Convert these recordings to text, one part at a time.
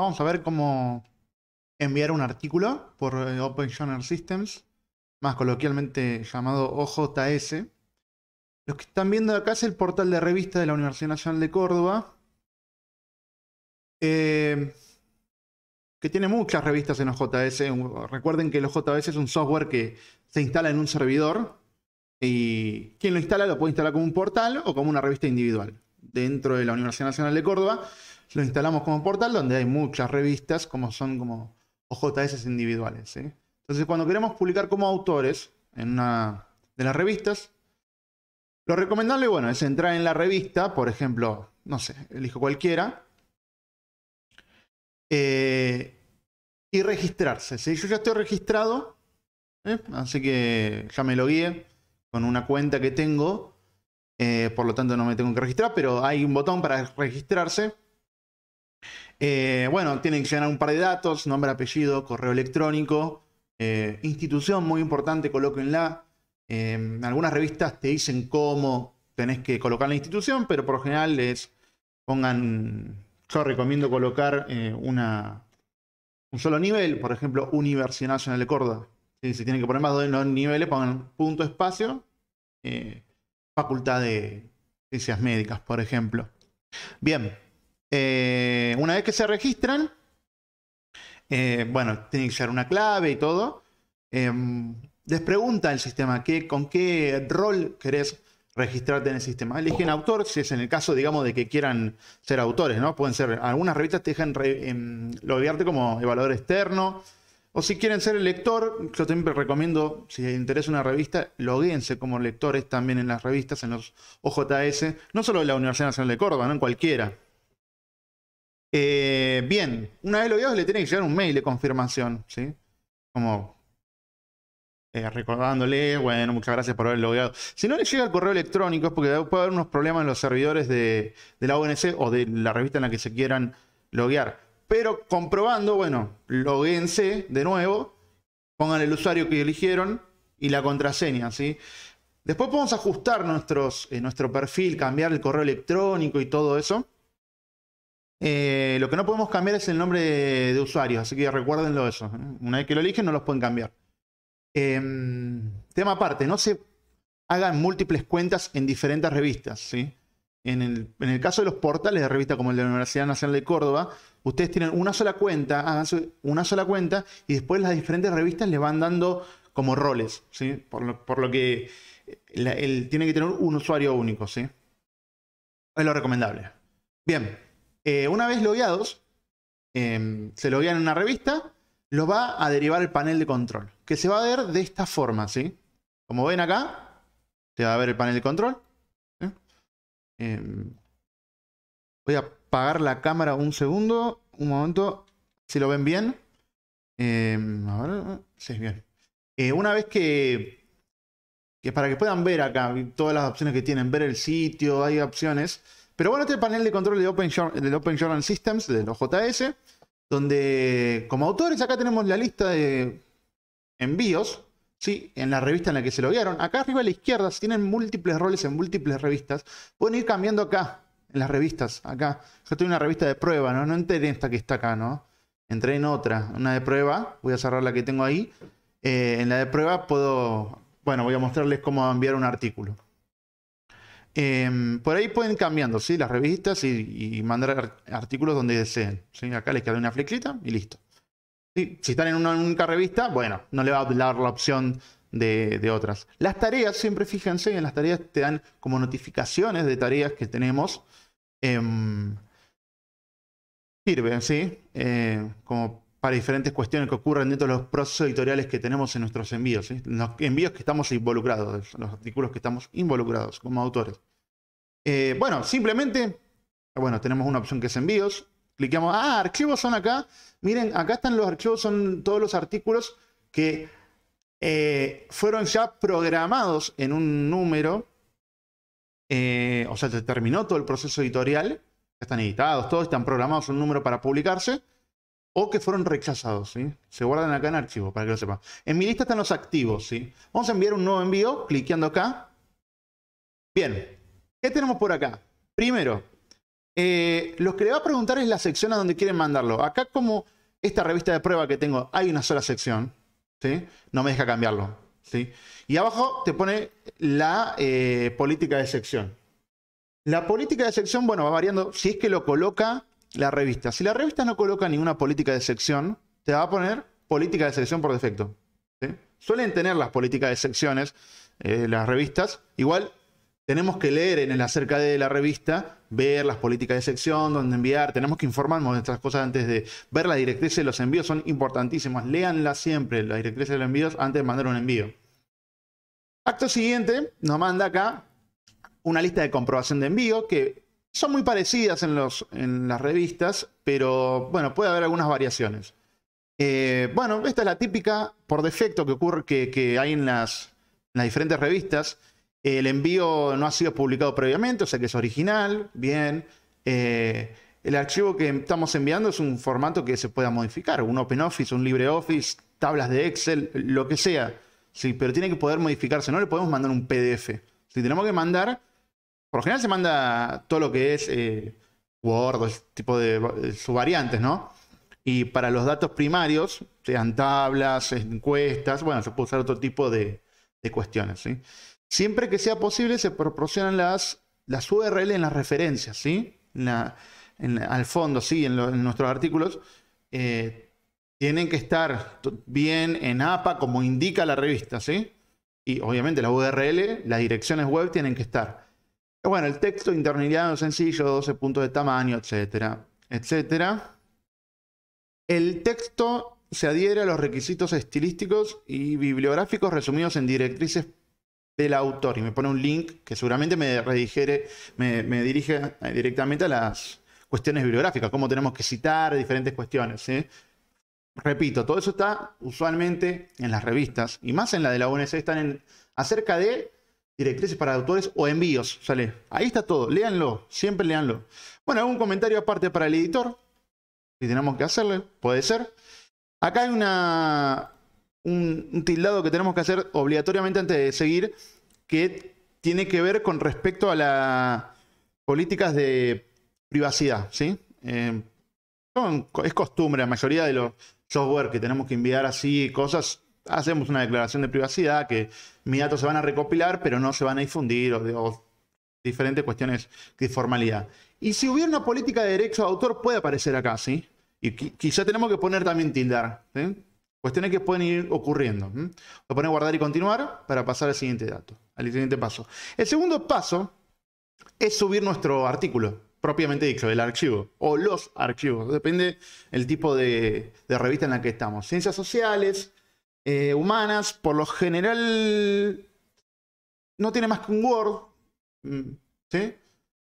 vamos a ver cómo enviar un artículo por eh, Open Journal Systems, más coloquialmente llamado OJS. Lo que están viendo acá es el portal de revista de la Universidad Nacional de Córdoba. Eh, que tiene muchas revistas en OJS. Recuerden que el OJS es un software que se instala en un servidor y quien lo instala lo puede instalar como un portal o como una revista individual. Dentro de la Universidad Nacional de Córdoba lo instalamos como portal donde hay muchas revistas como son como OJS individuales. Entonces cuando queremos publicar como autores en una de las revistas, lo recomendable, bueno, es entrar en la revista, por ejemplo, no sé, elijo cualquiera, eh, y registrarse. ¿sí? Yo ya estoy registrado, ¿eh? así que ya me lo guíe con una cuenta que tengo, eh, por lo tanto no me tengo que registrar, pero hay un botón para registrarse. Bueno, tienen que llenar un par de datos, nombre, apellido, correo electrónico, institución muy importante, colóquenla. algunas revistas te dicen cómo tenés que colocar la institución, pero por lo general les pongan yo recomiendo colocar eh, un solo nivel, por ejemplo, Universidad Nacional de Córdoba. Si tienen que poner más de dos niveles, pongan punto espacio, eh, Facultad de Ciencias Médicas, por ejemplo. Bien, eh, una vez que se registran, bueno, tienen que ser una clave y todo. les pregunta el sistema ¿qué, con qué rol querés registrarte en el sistema. Eligen autor, si es en el caso, digamos, de que quieran ser autores, ¿no? Pueden ser, algunas revistas te dejan em, loguearte como evaluador externo, o si quieren ser el lector, yo siempre recomiendo, si les interesa una revista, logueense como lectores también en las revistas, en los OJS, no solo de la Universidad Nacional de Córdoba, no en cualquiera. Eh, bien, una vez logueados le tiene que llegar un mail de confirmación, ¿sí? Como eh, recordándole, bueno, muchas gracias por haber logueado. Si no le llega el correo electrónico es porque puede haber unos problemas en los servidores de, la ONC o de la revista en la que se quieran loguear. Pero comprobando, bueno, logueense de nuevo, pongan el usuario que eligieron y la contraseña, ¿sí? Después podemos ajustar eh, nuestro perfil, cambiar el correo electrónico y todo eso. Eh, lo que no podemos cambiar es el nombre de, de usuario, así que recuérdenlo eso. Una vez que lo eligen no los pueden cambiar. Em, tema aparte, no se hagan múltiples cuentas en diferentes revistas. ¿sí? En, el, caso de los portales de revistas como el de la Universidad Nacional de Córdoba, ustedes tienen una sola cuenta, háganse una sola cuenta y después las diferentes revistas le van dando como roles, ¿sí? por, lo, que él tiene que tener un usuario único. ¿sí? Es lo recomendable. Bien, eh, una vez logueados, em, se loguean en una revista lo va a derivar el panel de control, que se va a ver de esta forma, ¿sí? Como ven acá, se va a ver el panel de control. Em, voy a apagar la cámara un segundo, un momento, si lo ven bien. Em, a ver, bien. Eh, una vez que, que para que puedan ver acá todas las opciones que tienen, ver el sitio, hay opciones. Pero bueno, este es el panel de control de Open, del Open Journal Systems, de los JS donde como autores acá tenemos la lista de envíos, ¿sí? en la revista en la que se lo vieron. Acá arriba a la izquierda, tienen múltiples roles en múltiples revistas, pueden ir cambiando acá, en las revistas. Acá, yo estoy en una revista de prueba, ¿no? No entré en esta que está acá, ¿no? Entré en otra, una de prueba, voy a cerrar la que tengo ahí. Eh, en la de prueba puedo, bueno, voy a mostrarles cómo enviar un artículo. Em, por ahí pueden cambiando ¿sí? las revistas y, mandar artículos donde deseen. Acá les queda una flechita y listo. Si están en una única revista, bueno, no le va a dar la opción de, otras. Las tareas, siempre fíjense, en las tareas te dan como notificaciones de tareas que tenemos. Em, sirven, ¿sí? Eh, como para diferentes cuestiones que ocurren dentro de los procesos editoriales que tenemos en nuestros envíos. Los envíos que estamos involucrados, los artículos que estamos involucrados como autores. Eh, bueno, simplemente, bueno, tenemos una opción que es envíos. Cliqueamos, ah, archivos son acá. Miren, acá están los archivos, son todos los artículos que eh, fueron ya programados en un número. Eh, o sea, se terminó todo el proceso editorial. Están editados, todos están programados en un número para publicarse o que fueron rechazados, ¿sí? Se guardan acá en archivo, para que lo sepan. En mi lista están los activos, ¿sí? Vamos a enviar un nuevo envío, cliqueando acá. Bien, ¿qué tenemos por acá? Primero, Eh, lo que le va a preguntar es la sección a donde quieren mandarlo. Acá como esta revista de prueba que tengo, hay una sola sección, ¿sí? No me deja cambiarlo, ¿sí? Y abajo te pone la eh, política de sección. La política de sección, bueno, va variando si es que lo coloca la revista. Si la revista no coloca ninguna política de sección, te va a poner política de sección por defecto. Suelen tener las políticas de secciones, eh, las revistas. Igual tenemos que leer en el acerca de la revista, ver las políticas de sección, dónde enviar, tenemos que informarnos de estas cosas antes de ver las directrices de los envíos, son importantísimas. Léanlas siempre, las directrices de los envíos, antes de mandar un envío. Acto siguiente, nos manda acá una lista de comprobación de envío que son muy parecidas en, las revistas, pero bueno, puede haber algunas variaciones. Eh, bueno, esta es la típica por defecto que ocurre que, hay en las diferentes revistas. El envío no ha sido publicado previamente, o sea que es original, bien. Eh, el archivo que estamos enviando es un formato que se pueda modificar, un OpenOffice, un LibreOffice, tablas de Excel, lo que sea. Sí, pero tiene que poder modificarse, no le podemos mandar un PDF. Si tenemos que mandar, por lo general se manda todo lo que es eh, Word, tipo de, sus variantes, ¿no? Y para los datos primarios, sean tablas, encuestas, bueno, se puede usar otro tipo de, de cuestiones, ¿sí? Siempre que sea posible se proporcionan las, las URL en las referencias, ¿sí? al fondo, sí, en, nuestros artículos. Eh, tienen que estar bien en APA como indica la revista, ¿sí? Y obviamente la URL, las direcciones web tienen que estar. Bueno, el texto interlineado sencillo, 12 puntos de tamaño, etcétera, etcétera. El texto se adhiere a los requisitos estilísticos y bibliográficos resumidos en directrices del autor y me pone un link que seguramente me, me, dirige directamente a las cuestiones bibliográficas, cómo tenemos que citar diferentes cuestiones. Repito, todo eso está usualmente en las revistas y más en la de la UNC están acerca de directrices para autores o envíos. Sale. Ahí está todo, léanlo, siempre léanlo. Bueno, algún comentario aparte para el editor, si tenemos que hacerle, puede ser. Acá hay una, un, tildado que tenemos que hacer obligatoriamente antes de seguir, que tiene que ver con respecto a las políticas de privacidad. ¿sí? Eh, es costumbre, la mayoría de los software que tenemos que enviar así cosas, hacemos una declaración de privacidad que mis datos se van a recopilar, pero no se van a difundir o, diferentes cuestiones de formalidad. Y si hubiera una política de derecho de autor, puede aparecer acá, ¿sí? Y quizá tenemos que poner también tildar. Cuestiones que pueden ir ocurriendo. Voy a poner guardar y continuar para pasar al siguiente dato, al siguiente paso. El segundo paso es subir nuestro artículo, propiamente dicho, el archivo, o los archivos, depende el tipo de, revista en la que estamos. Ciencias sociales, eh, humanas, por lo general no tiene más que un Word. ¿sí?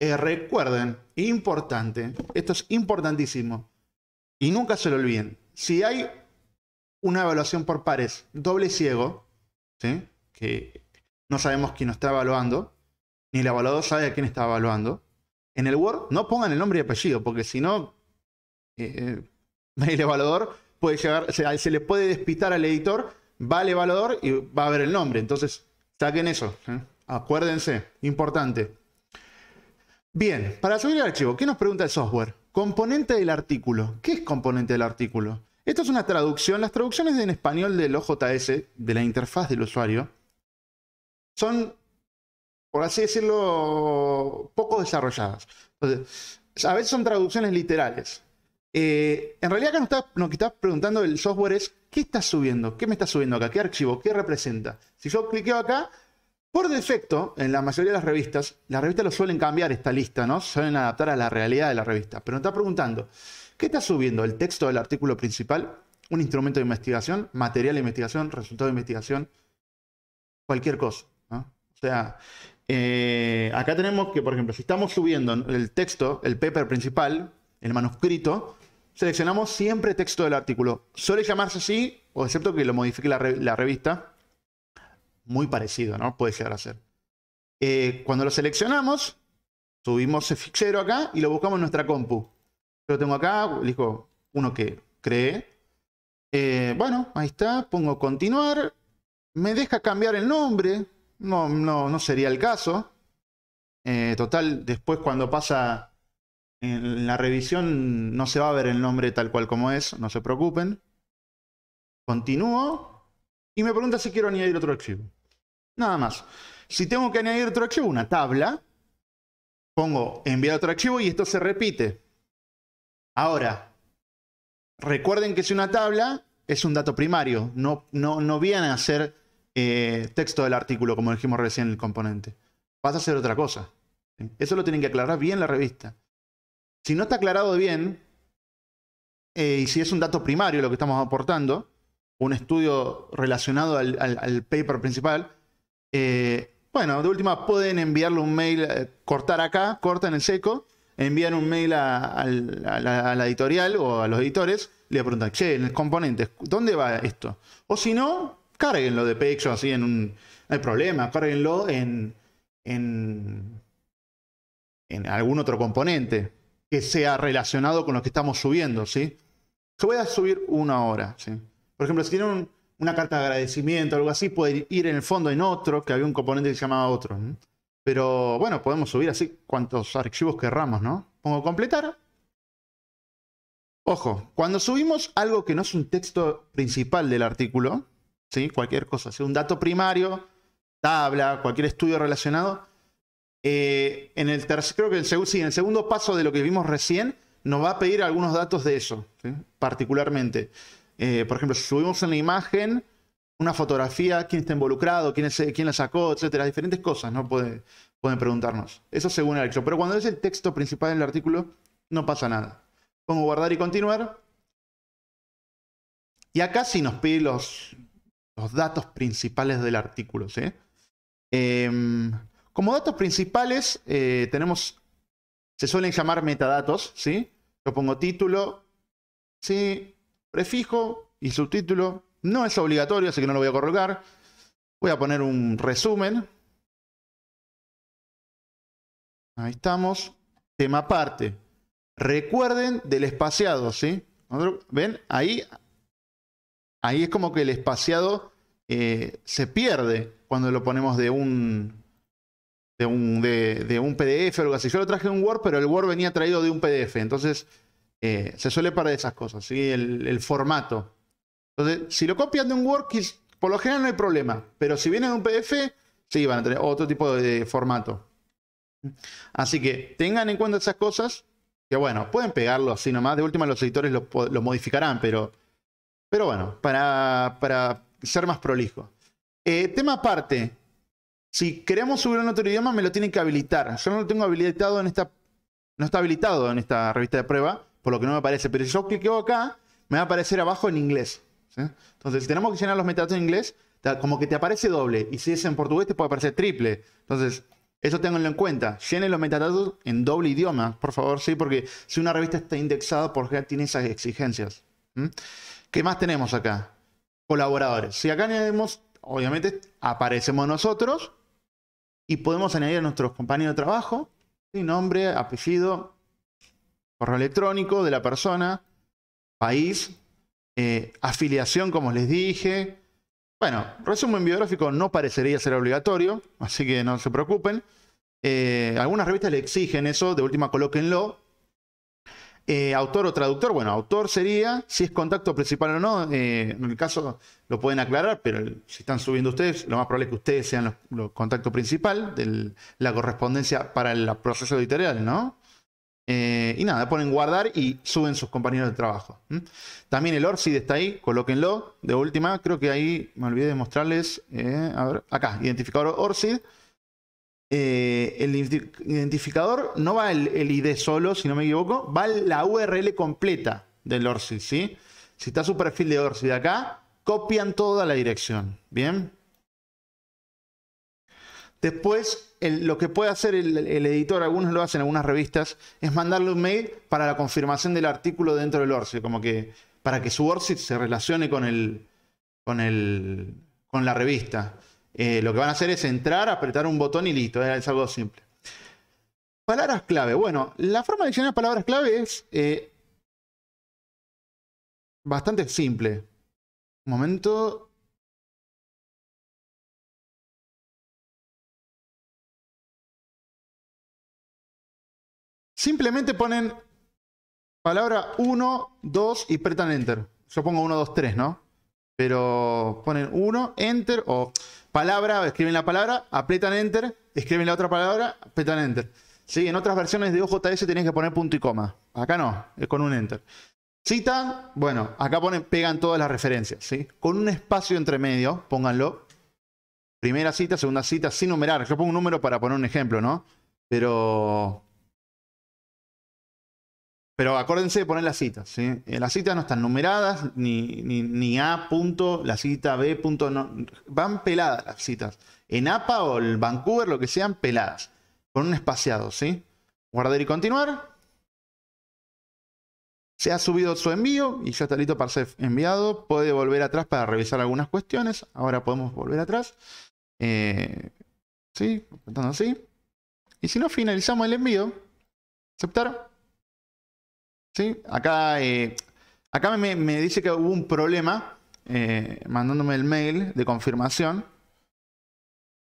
Eh, recuerden, importante, esto es importantísimo, y nunca se lo olviden. Si hay una evaluación por pares doble ciego, ¿sí? que no sabemos quién nos está evaluando, ni el evaluador sabe a quién está evaluando. En el Word no pongan el nombre y apellido, porque si no, eh, el evaluador puede llegar, se, le puede despitar al editor, va al evaluador y va a ver el nombre. Entonces, saquen eso. Acuérdense, importante. Bien, para subir el archivo, ¿qué nos pregunta el software? Componente del artículo. ¿Qué es componente del artículo? Esto es una traducción. Las traducciones en español del OJS, de la interfaz del usuario, son, por así decirlo, poco desarrolladas. a veces son traducciones literales. Eh, en realidad acá lo que está preguntando el software es, ¿qué está subiendo? ¿Qué me está subiendo acá? ¿Qué archivo? ¿Qué representa? Si yo cliqueo acá, por defecto, en la mayoría de las revistas, las revistas lo suelen cambiar esta lista, ¿no? Suelen adaptar a la realidad de la revista. Pero me está preguntando, ¿Qué está subiendo? ¿El texto del artículo principal? ¿Un instrumento de investigación? ¿Material de investigación? ¿Resultado de investigación? Cualquier cosa. O sea, eh, acá tenemos que, por ejemplo, si estamos subiendo el texto, el paper principal, el manuscrito, seleccionamos siempre texto del artículo. Suele llamarse así, o excepto que lo modifique la, revista. Muy parecido, ¿no? Puede llegar a ser. Eh, cuando lo seleccionamos, subimos el fichero acá y lo buscamos en nuestra compu. Lo tengo acá, elijo uno que cree. Eh, bueno, ahí está, pongo continuar. Me deja cambiar el nombre. No, no, no sería el caso. Eh, total, después cuando pasa En la revisión no se va a ver el nombre tal cual como es, no se preocupen. Continúo y me pregunta si quiero añadir otro archivo. Nada más. Si tengo que añadir otro archivo, una tabla, pongo enviar otro archivo y esto se repite. Ahora, recuerden que si una tabla es un dato primario, no, no, no viene a ser eh, texto del artículo, como dijimos recién en el componente. Vas a hacer otra cosa. Eso lo tienen que aclarar bien la revista. Si no está aclarado bien, eh, y si es un dato primario lo que estamos aportando, un estudio relacionado al, paper principal, eh, bueno, de última pueden enviarle un mail, cortar acá, cortan el seco, envían un mail a, la, editorial o a los editores, le preguntan, che, en el componente, ¿dónde va esto? O si no, cárguenlo de pecho así en un... No hay problema, cárguenlo en, en, algún otro componente que sea relacionado con lo que estamos subiendo, ¿sí? Yo voy a subir una ahora, ¿sí? Por ejemplo, si tienen una carta de agradecimiento o algo así, puede ir en el fondo en otro, que había un componente que se llamaba otro. Pero bueno, podemos subir así cuantos archivos querramos, ¿no? Pongo completar. Ojo, cuando subimos algo que no es un texto principal del artículo, ¿sí? cualquier cosa, sea un dato primario, tabla, cualquier estudio relacionado, eh, en el creo que el, sí, en el segundo paso de lo que vimos recién, nos va a pedir algunos datos de eso, particularmente. Eh, por ejemplo, si subimos en la imagen una fotografía, quién está involucrado, quién, quién la sacó, etcétera, diferentes cosas, ¿no? pueden preguntarnos. Eso según el archivo. Pero cuando es el texto principal del artículo, no pasa nada. Pongo guardar y continuar. Y acá sí nos pide los, los datos principales del artículo. ¿sí? Em, como datos principales eh, tenemos, se suelen llamar metadatos. ¿sí? Yo pongo título, ¿sí? prefijo y subtítulo, no es obligatorio, así que no lo voy a colocar. Voy a poner un resumen. Ahí estamos. Tema aparte. Recuerden del espaciado, ¿sí? ¿Ven? Ahí, ahí es como que el espaciado eh, se pierde cuando lo ponemos de un, de un, de, un PDF o algo así. Yo lo traje en un Word, pero el Word venía traído de un PDF. Entonces, eh, se suele perder esas cosas, ¿sí? El, el formato. Entonces, si lo copian de un Word, por lo general no hay problema. Pero si viene de un PDF, sí van a tener otro tipo de formato. Así que tengan en cuenta esas cosas. Que bueno, pueden pegarlo así nomás. De última los editores lo, modificarán, pero, pero bueno, para, para ser más prolijo. Eh, tema aparte. Si queremos subir en otro idioma, me lo tienen que habilitar. Yo no lo tengo habilitado en esta. No está habilitado en esta revista de prueba, por lo que no me aparece. Pero si yo cliqueo acá, me va a aparecer abajo en inglés. Entonces, si tenemos que llenar los metadatos en inglés, como que te aparece doble. Y si es en portugués, te puede aparecer triple. Entonces, eso tenganlo en cuenta. Llenen los metadatos en doble idioma, por favor, sí, porque si una revista está indexada, por tiene esas exigencias. ¿Qué más tenemos acá? Colaboradores. Si acá añadimos, obviamente aparecemos nosotros y podemos añadir a nuestros compañeros de trabajo, nombre, apellido, correo electrónico de la persona, país, eh, afiliación, como les dije. Bueno, resumen biográfico no parecería ser obligatorio, así que no se preocupen. Eh, algunas revistas le exigen eso, de última colóquenlo. Eh, autor o traductor, bueno, autor sería, si es contacto principal o no, en el caso lo pueden aclarar, pero si están subiendo ustedes, lo más probable es que ustedes sean los, contacto principal de la correspondencia para el proceso editorial, ¿no? Eh, y nada, ponen guardar y suben sus compañeros de trabajo. También el ORCID está ahí, colóquenlo. De última, creo que ahí me olvidé de mostrarles. Eh, acá, identificador ORCID. Eh, el identificador no va el, ID solo, si no me equivoco, va la URL completa del ORCID. ¿sí? Si está su perfil de ORCID acá, copian toda la dirección. Bien. Después, lo que puede hacer el, editor, algunos lo hacen en algunas revistas, es mandarle un mail para la confirmación del artículo dentro del ORCID, como que para que su ORCID se relacione con, el, con, el, con la revista. Eh, lo que van a hacer es entrar, apretar un botón y listo, es algo simple. Palabras clave. Bueno, la forma de llenar palabras clave es eh, bastante simple. Un momento. Simplemente ponen palabra 1, 2 y apretan enter. Yo pongo 1, 2, 3, ¿no? Pero ponen 1, enter o palabra, escriben la palabra, aprietan enter, escriben la otra palabra, aprietan enter. En otras versiones de OJS tenés que poner punto y coma. Acá no, es con un enter. Cita, bueno, acá ponen, pegan todas las referencias, ¿sí? Con un espacio entre medio, pónganlo. Primera cita, segunda cita, sin numerar. Yo pongo un número para poner un ejemplo, ¿no? Pero pero acuérdense de poner las citas. ¿sí? Eh, las citas no están numeradas, ni, ni, A punto, la cita B punto, no, van peladas las citas. En APA o el Vancouver, lo que sean, peladas. Con un espaciado, ¿sí? Guardar y continuar. Se ha subido su envío y ya está listo para ser enviado. Puede volver atrás para revisar algunas cuestiones. Ahora podemos volver atrás. Eh, ¿Sí? así. Y si no, finalizamos el envío. Aceptar. ¿Sí? Acá, eh, acá me, dice que hubo un problema eh, mandándome el mail de confirmación.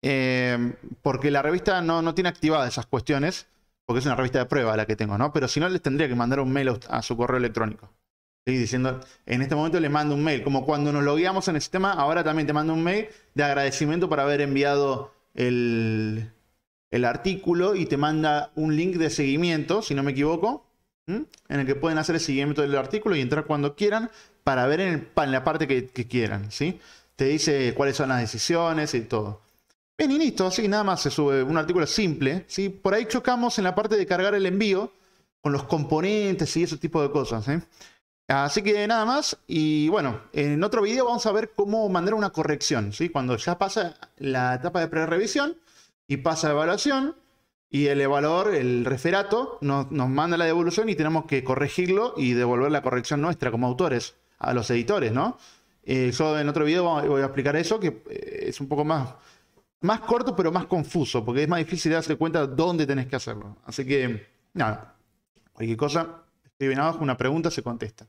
Eh, porque la revista no, no, tiene activadas esas cuestiones, porque es una revista de prueba la que tengo, ¿no? Pero si no, les tendría que mandar un mail a, su correo electrónico. Diciendo, en este momento le mando un mail, como cuando nos logueamos en el sistema, ahora también te mando un mail de agradecimiento por haber enviado el, el artículo y te manda un link de seguimiento, si no me equivoco, en el que pueden hacer el seguimiento del artículo y entrar cuando quieran para ver en, la parte que, quieran. ¿sí? Te dice cuáles son las decisiones y todo. Bien, y listo, así nada más se sube un artículo simple. ¿sí? Por ahí chocamos en la parte de cargar el envío con los componentes y ese tipo de cosas. Así que nada más. Y bueno, en otro video vamos a ver cómo mandar una corrección. ¿sí? Cuando ya pasa la etapa de pre-revisión y pasa la evaluación y el evaluador, el referato, nos, manda la devolución y tenemos que corregirlo y devolver la corrección nuestra como autores a los editores, ¿no? Eh, yo en otro video voy a explicar eso, que eh, es un poco más, más corto, pero más confuso, porque es más difícil darse cuenta dónde tenés que hacerlo. Así que, nada, cualquier cosa, escriben abajo una pregunta, se contesta.